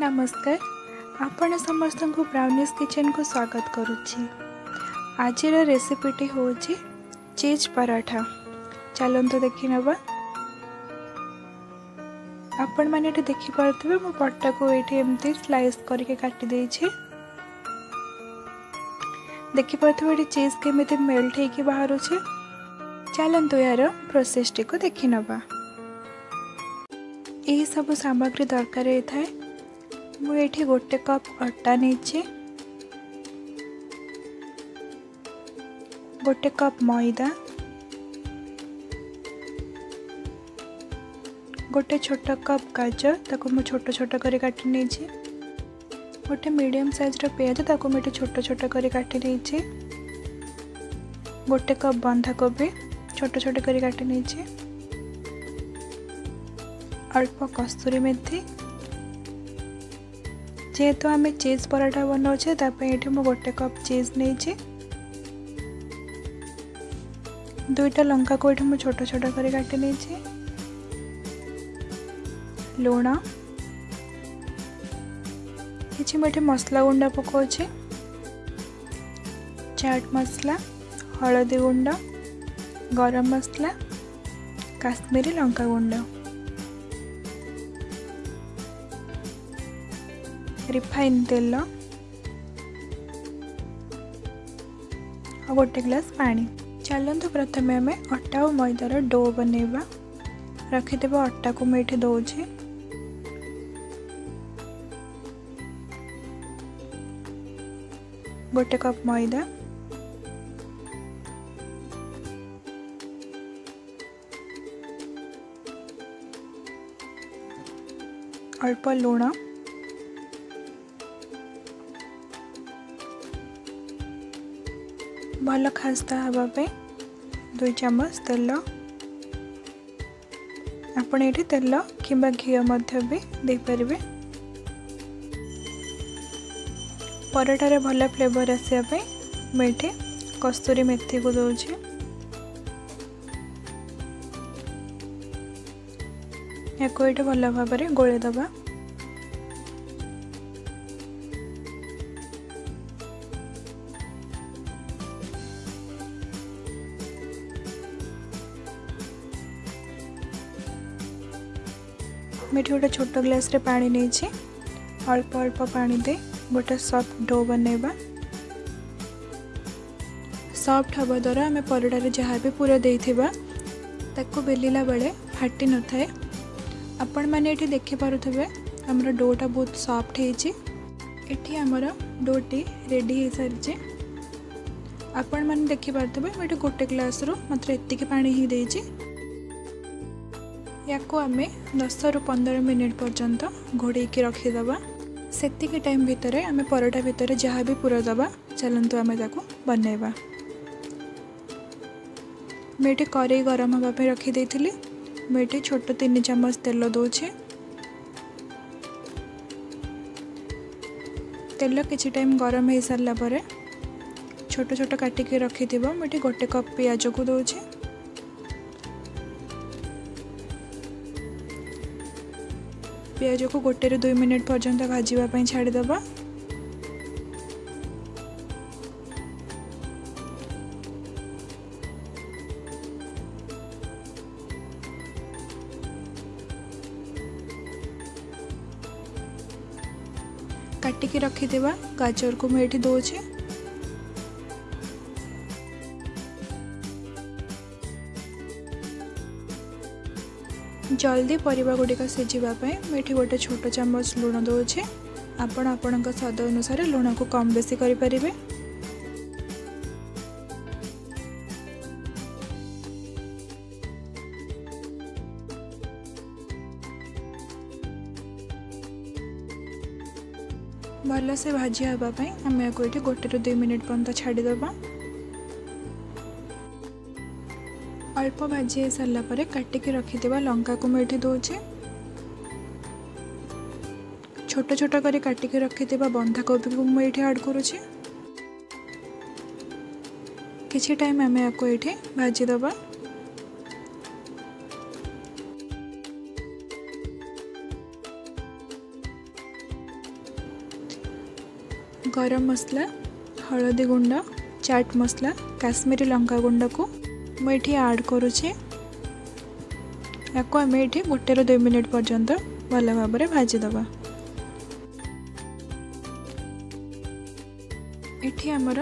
ନମସ୍କାର ଆପଣ ସମସ୍ତଙ୍କୁ ବ୍ରାଉନିଜ୍ କିଚେନ୍କୁ ସ୍ୱାଗତ କରୁଛି ଆଜିର ରେସିପିଟି ହେଉଛି ଚିଜ୍ ପରାଠା ଚାଲନ୍ତୁ ଦେଖିନେବା ଆପଣମାନେ ଏଠି ଦେଖିପାରୁଥିବେ ମୁଁ ପଟାକୁ ଏଇଠି ଏମିତି ସ୍ଲାଇସ୍ କରିକି କାଟି ଦେଇଛି ଦେଖିପାରୁଥିବେ ଏଠି ଚିଜ୍ କେମିତି ମେଲ୍ଟ ହେଇକି ବାହାରୁଛି ଚାଲନ୍ତୁ ଏହାର ପ୍ରୋସେସ୍ଟିକୁ ଦେଖିନେବା ଏହି ସବୁ ସାମଗ୍ରୀ ଦରକାର ହେଇଥାଏ ମୁଁ ଏଇଠି ଗୋଟେ କପ୍ ଅଟା ନେଇଛି ଗୋଟେ କପ୍ ମଇଦା ଗୋଟେ ଛୋଟ କପ୍ ଗାଜର ତାକୁ ମୁଁ ଛୋଟ ଛୋଟ କରି କାଟି ନେଇଛି ଗୋଟେ ମିଡ଼ିୟମ୍ ସାଇଜ୍ର ପିଆଜ ତାକୁ ମୁଁ ଏଠି ଛୋଟ ଛୋଟ କରି କାଟି ନେଇଛି ଗୋଟେ କପ୍ ବନ୍ଧାକୋବି ଛୋଟ ଛୋଟ କରି କାଟି ନେଇଛି ଅଳ୍ପ କସ୍ତୁରୀ ମେଥି যেহেতু আমি চিজ পরোটা বনাউছে তাপাই এটি মু গোটে কপ চিজ নেইছি দুইটা লঙ্কা কু এটি মু ছোট ছোট করে কাটি নেইছি লুণ কিছু মু এটি মশলা গুঁড়া পকাউছি চাট মশলা হলদি গুঁড় গরম মশলা কাশ্মীরি লঙ্কা গুঁড় रिफाइन तेल आ गोटे ग्लास पा चलत प्रथम आम अटा और मैदार डो बनवा रखिद अटा को मुझे दौर गोटे कप मैदा अल्प लुणा ଭଲ ଖାସ୍ତା ହେବା ପାଇଁ ଦୁଇ ଚାମଚ ତେଲ ଆପଣ ଏଠି ତେଲ କିମ୍ବା ଘିଅ ମଧ୍ୟ ବି ଦେଇପାରିବେ ପରଟାରେ ଭଲ ଫ୍ଲେଭର୍ ଆସିବା ପାଇଁ ମୁଁ ଏଠି କସ୍ତୁରୀ ମେଥିକୁ ଦେଉଛି ୟାକୁ ଏଠି ଭଲ ଭାବରେ ଗୋଳେଇଦେବା मुझे गोटे छोट ग्लास नहीं अल्प अल्प पा दे गोटे सफ्ट डो बनवा सफ्ट हवा द्वारा आम पर जहाँ भी पूरा दे बेलला बेले फाट न थाए आपण मैंने देखिपे आम डोटा बहुत सफ्ट होती आमर डोटी रेडी सारी आपण मैंने देखिपे गोटे ग्लास रु मात्र एति पा ही ୟାକୁ ଆମେ ଦଶରୁ ପନ୍ଦର ମିନିଟ୍ ପର୍ଯ୍ୟନ୍ତ ଘୋଡ଼େଇକି ରଖିଦେବା ସେତିକି ଟାଇମ୍ ଭିତରେ ଆମେ ପରଟା ଭିତରେ ଯାହା ବି ପୁର ଦେବା ଚାଲନ୍ତୁ ଆମେ ତାକୁ ବନେଇବା ମୁଁ ଏଠି କରେଇ ଗରମ ହେବା ପାଇଁ ରଖିଦେଇଥିଲି ମୁଁ ଏଠି ଛୋଟ ତିନି ଚାମଚ ତେଲ ଦେଉଛି ତେଲ କିଛି ଟାଇମ୍ ଗରମ ହୋଇସାରିଲା ପରେ ଛୋଟ ଛୋଟ କାଟିକି ରଖିଥିବ ମୁଁ ଏଠି ଗୋଟେ କପ୍ ପିଆଜକୁ ଦେଉଛି पिज को गोटे रु दुई मिनिट पर्यटन भाजवापी छाड़देव बा। काटिक गाजर को मुझे दौर ଜଲ୍ଦି ପରିବା ଗୁଡ଼ିକ ସିଝିବା ପାଇଁ ମୁଁ ଏଠି ଗୋଟେ ଛୋଟ ଚାମଚ ଲୁଣ ଦେଉଛି ଆପଣ ଆପଣଙ୍କ ସ୍ୱାଦ ଅନୁସାରେ ଲୁଣକୁ କମ୍ ବେଶୀ କରିପାରିବେ ଭଲସେ ଭାଜି ହେବା ପାଇଁ ଆମେ ଏହାକୁ ଏଠି ଗୋଟେରୁ ଦୁଇ ମିନିଟ୍ ପର୍ଯ୍ୟନ୍ତ ଛାଡ଼ିଦେବା অল্প ভাজি হয়ে সারা পরে কাটিকি রখিথিবা লঙ্কাকে মু এটি দেছি ছোট ছোট করে কাটিকি রখিথিবা বন্ধাকোবিকে মু এটি আড করুছি কিছু টাইম আমি আকু এটি ভাজি দেবা গরম মশলা হলদি গুণ্ড চাট মশলা কাশ্মীরি লঙ্কা গুণ্ডকু ମୁଁ ଏଠି ଆଡ଼୍ କରୁଛି ତାକୁ ଆମେ ଏଠି ଗୋଟେରୁ ଦୁଇ ମିନିଟ୍ ପର୍ଯ୍ୟନ୍ତ ଭଲ ଭାବରେ ଭାଜିଦେବା ଏଠି ଆମର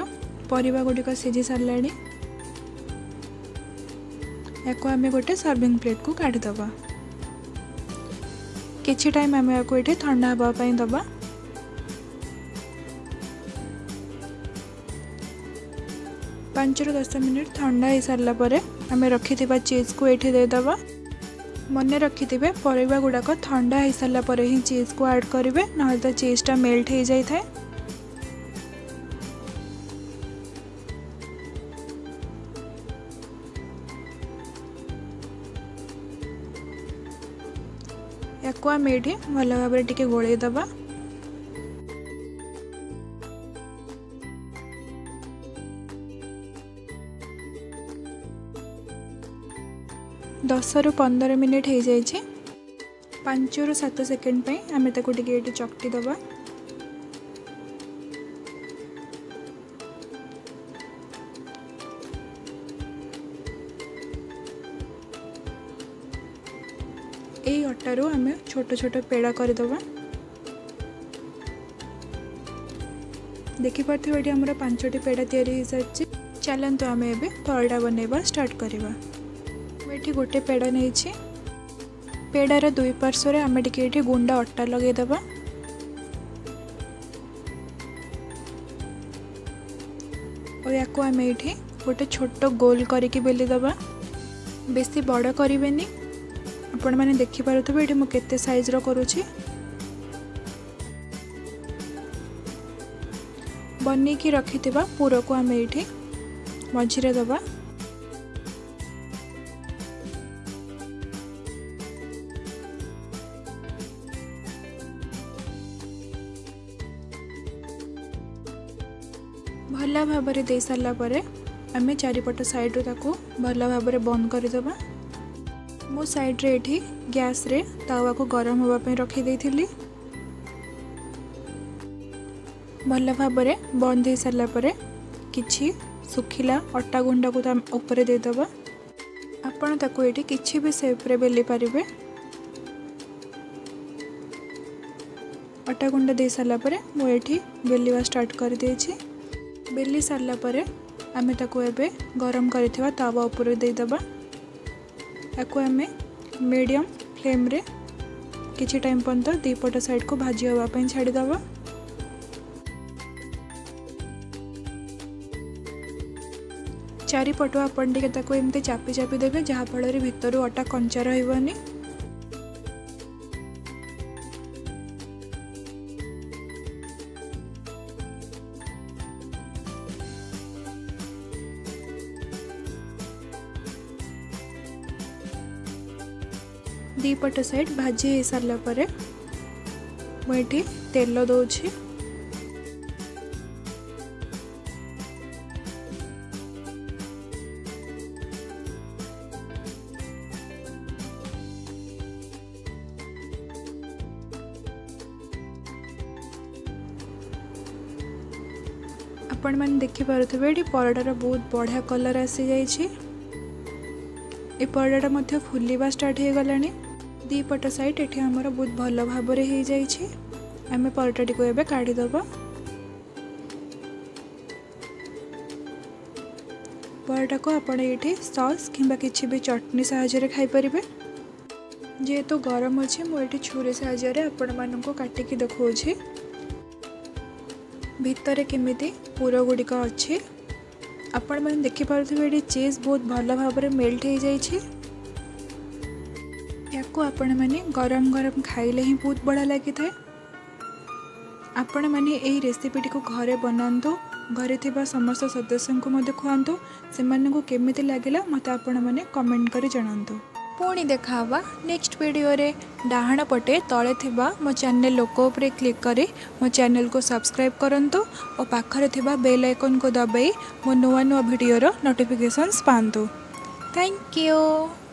ପରିବା ଗୁଡ଼ିକ ସିଝି ସାରିଲାଣି ୟାକୁ ଆମେ ଗୋଟେ ସର୍ଭିଂ ପ୍ଲେଟ୍କୁ କାଢ଼ିଦେବା କିଛି ଟାଇମ୍ ଆମେ ୟାକୁ ଏଠି ଥଣ୍ଡା ହେବା ପାଇଁ ଦେବା पांच रु दस मिनिट था सारापर आम रखि चीज को ये देद मन रखि पर गुड़ाक था सारापर ही चीज को आड करेंगे ना तो चीजटा मेल्ट हो जाए या भल भाव गोल दबा ଦଶରୁ ପନ୍ଦର ମିନିଟ୍ ହୋଇଯାଇଛି ପାଞ୍ଚରୁ ସାତ ସେକେଣ୍ଡ ପାଇଁ ଆମେ ତାକୁ ଟିକେ ଏଠି ଚକଟି ଦେବା ଏଇ ଅଟାରୁ ଆମେ ଛୋଟ ଛୋଟ ପେଡ଼ା କରିଦେବା ଦେଖିପାରୁଥିବେ ଏଠି ଆମର ପାଞ୍ଚଟି ପେଡ଼ା ତିଆରି ହୋଇସାରିଛି ଚାଲନ୍ତୁ ଆମେ ଏବେ ପରଟା ବନେଇବା ଷ୍ଟାର୍ଟ କରିବା ଏଠି ଗୋଟେ ପେଡ଼ ନେଇଛି ପେଡ଼ାର ଦୁଇ ପାର୍ଶ୍ୱରେ ଆମେ ଟିକେ ଏଠି ଗୁଣ୍ଡ ଅଟା ଲଗାଇଦେବା ଓ ୟାକୁ ଆମେ ଏଠି ଗୋଟେ ଛୋଟ ଗୋଲ କରିକି ବେଲିଦେବା ବେଶୀ ବଡ଼ କରିବେନି ଆପଣମାନେ ଦେଖିପାରୁଥିବେ ଏଠି ମୁଁ କେତେ ସାଇଜ୍ର କରୁଛି ବନେଇକି ରଖିଥିବା ପୁରକୁ ଆମେ ଏଇଠି ମଝିରେ ଦେବା भल भाव सारापर आम चारिपट सैड्रु भल भाव बंद करदे मो ये गैस रे तवा को गरम होगा रखी भल भाव बंद हो सारापर कि सुखला अटा गुंड को ऊपर देदे आपठ कि सेप्रे बेली पारे अटा गुंड दे सारापर मुझे बेलवा स्टार्ट कर देछी। बेली सारापर आम गरम करवाद मीडियम फ्लेम कि टाइम पर्यटन दीपट साइड को भाजी हाँपी छाड़द चारिपट आपन टेम चापि चापी देते जहाँफल भितर अटा कंचा रही ଦୁଇପଟ ସାଇଡ଼୍ ଭାଜି ହୋଇସାରିଲା ପରେ ମୁଁ ଏଠି ତେଲ ଦେଉଛି ଆପଣମାନେ ଦେଖିପାରୁଥିବେ ଏଠି ପରଡ଼ାର ବହୁତ ବଢ଼ିଆ କଲର୍ ଆସିଯାଇଛି ଏ ପରଡ଼ାଟା ମଧ୍ୟ ଫୁଲିବା ଷ୍ଟାର୍ଟ ହୋଇଗଲାଣି दीपट सैड ये आम बहुत भल भाव आम परटाटी को एवं काढ़ीदब परटा को आप सस् कि किसी भी चटनी साइपर जेहेतु गरम अच्छे मुझे छुरी साटिक देखा भितर केमी पूर गुड़िक अच्छे आपण मैंने देखिपे चीज बहुत भल भाव मेल्ट हो जाएगी ୟାକୁ ଆପଣମାନେ ଗରମ ଗରମ ଖାଇଲେ ହିଁ ବହୁତ ବଢ଼ିଆ ଲାଗିଥାଏ ଆପଣମାନେ ଏହି ରେସିପିଟିକୁ ଘରେ ବନାନ୍ତୁ ଘରେ ଥିବା ସମସ୍ତ ସଦସ୍ୟଙ୍କୁ ମଧ୍ୟ ଖୁଆନ୍ତୁ ସେମାନଙ୍କୁ କେମିତି ଲାଗିଲା ମୋତେ ଆପଣମାନେ କମେଣ୍ଟ କରି ଜଣାନ୍ତୁ ପୁଣି ଦେଖା ହେବା ନେକ୍ସଟ ଭିଡ଼ିଓରେ ଡାହାଣ ପଟେ ତଳେ ଥିବା ମୋ ଚ୍ୟାନେଲ ଲୋକ ଉପରେ କ୍ଲିକ୍ କରି ମୋ ଚ୍ୟାନେଲକୁ ସବସ୍କ୍ରାଇବ୍ କରନ୍ତୁ ଓ ପାଖରେ ଥିବା ବେଲ୍ ଆଇକନ୍କୁ ଦବାଇ ମୋ ନୂଆ ନୂଆ ଭିଡ଼ିଓର ନୋଟିଫିକେସନ୍ସ ପାଆନ୍ତୁ ଥ୍ୟାଙ୍କ ୟୁ